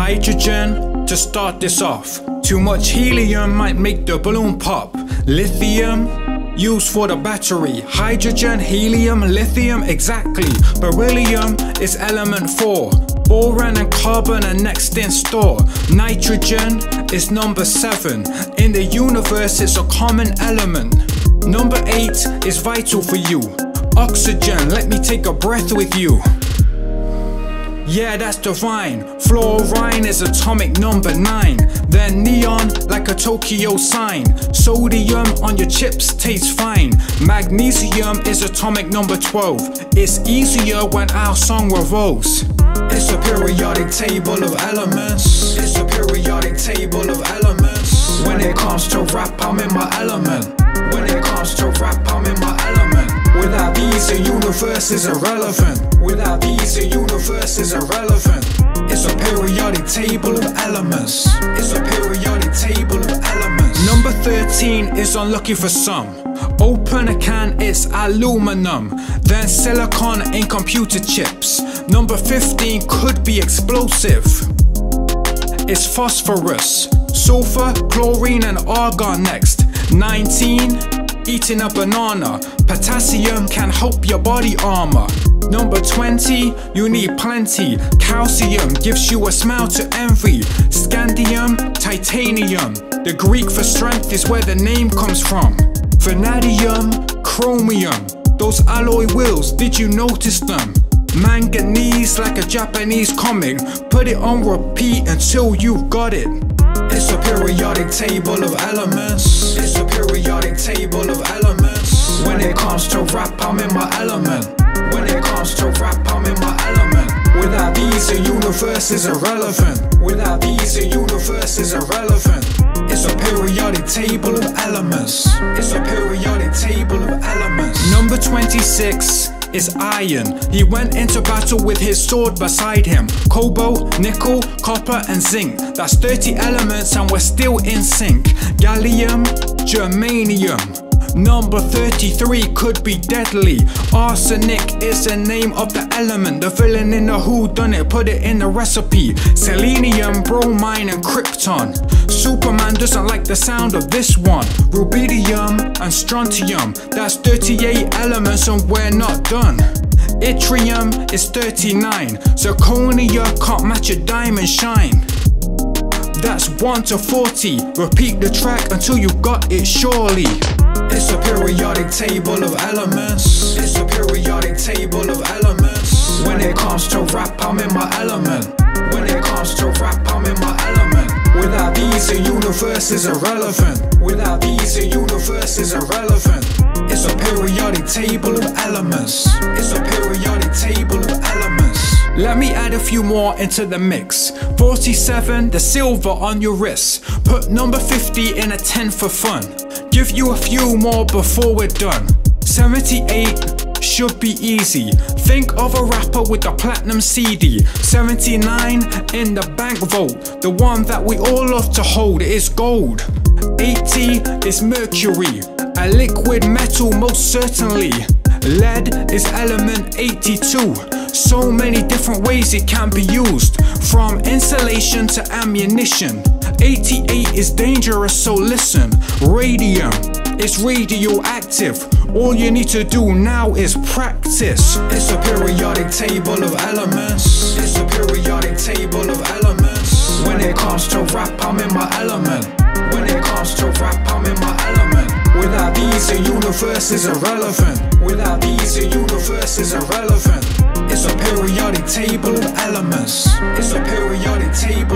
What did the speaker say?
Hydrogen to start this off. Too much helium might make the balloon pop. Lithium used for the battery. Hydrogen, helium, lithium, exactly. Beryllium is element 4. Boron and carbon are next in store. Nitrogen is number 7. In the universe, it's a common element. Number 8 is vital for you. Oxygen, let me take a breath with you. Yeah, that's divine. Fluorine is atomic number 9. Then neon like a Tokyo sign. Sodium on your chips tastes fine. Magnesium is atomic number 12. It's easier when our song revolves. It's a periodic table of elements. It's a periodic table of elements. When it comes to rap, I'm in my element. When it comes to rap, I'm in my element. Without these, the universe is irrelevant. Without these, the universe is irrelevant. It's a periodic table of elements. It's a periodic table of elements. Number 13 is unlucky for some. Open a can, it's aluminum. Then silicon in computer chips. Number 15 could be explosive. It's phosphorus, sulfur, chlorine, and argon next. 19 eating a banana. Potassium can help your body armor. Number 20, you need plenty. Calcium gives you a smile to envy. Scandium, titanium. The Greek for strength is where the name comes from. Vanadium, chromium. Those alloy wheels, did you notice them? Manganese like a Japanese comic. Put it on repeat until you've got it. It's a periodic table of elements. It's a periodic table of elements. When it comes to rap, I'm in my element. Universe is irrelevant. Without these, the universe is irrelevant. It's a periodic table of elements. It's a periodic table of elements. Number 26 is iron. He went into battle with his sword beside him. Cobalt, nickel, copper, and zinc. That's 30 elements, and we're still in sync. Gallium, germanium. Number 33 could be deadly. Arsenic is the name of the element. The villain in the who done it, put it in the recipe. Selenium, bromine, and krypton. Superman doesn't like the sound of this one. Rubidium and strontium. That's 38 elements, and we're not done. Yttrium is 39. Zirconia can't match a diamond shine. That's 1 to 40. Repeat the track until you got it surely. It's a periodic table of elements. It's a periodic table of elements. When it comes to rap, I'm in my element. When it comes to rap, I'm in my element. Without these, the universe is irrelevant. Without these, the universe is irrelevant. It's a periodic table of elements. Let me add a few more into the mix. 47, the silver on your wrist. Put number 50 in a tin for fun. Give you a few more before we're done. 78 should be easy. Think of a rapper with a platinum CD. 79 in the bank vault. The one that we all love to hold is gold. 80 is mercury. A liquid metal most certainly. Lead is element 82. So many different ways it can be used. From insulation to ammunition. 88 is dangerous, so listen. Radium is radioactive. All you need to do now is practice. It's a periodic table of elements. Universe is irrelevant. Without these, the universe is irrelevant. It's a periodic table of elements. It's a periodic table.